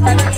Bye.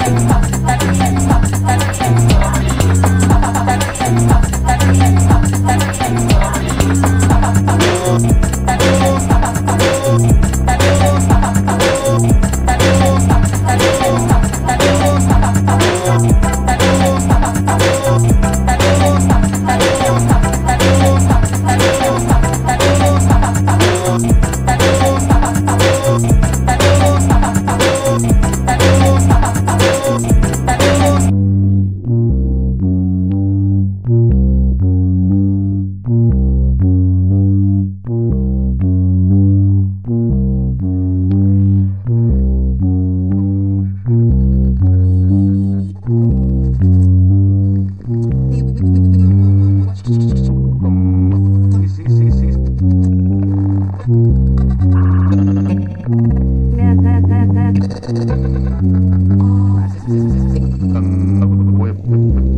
Там...